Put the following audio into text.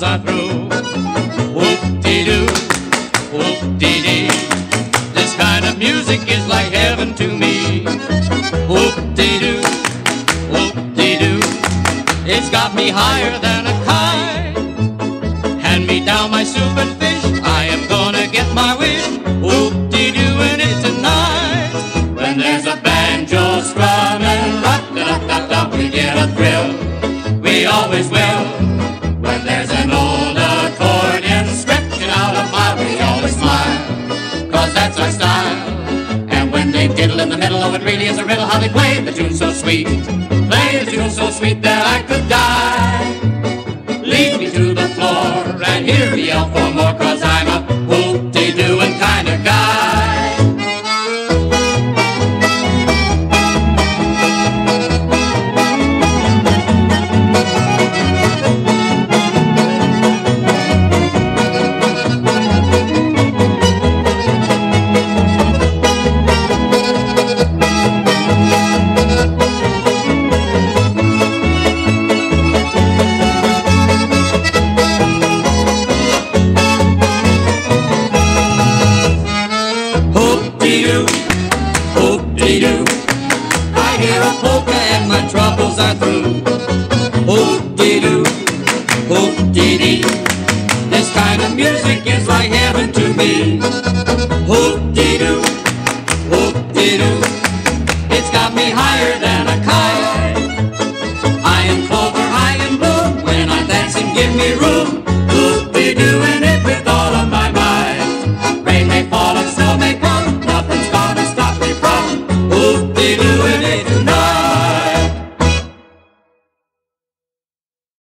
troubles are through. Hoop-dee-doo, hoop-dee-dee. This kind of music is like heaven to me. Hoop-dee-doo, hoop-dee-doo. It's got me higher than a kite. Hand me down my soup and fish. I am gonna get my wish. Hoop-dee-dooing it tonight. When there's a banjo strumming, rock-da-da-da-da, we get a thrill. We always will. They diddle in the middle, oh, it really is a riddle how they play the tune so sweet. Play the tune so sweet that I could troubles are. Hoop-dee-doo, hoop-dee-dee. This kind of music is like heaven to me. Hoop-dee-doo, whoop-dee-doo. It's got me higher than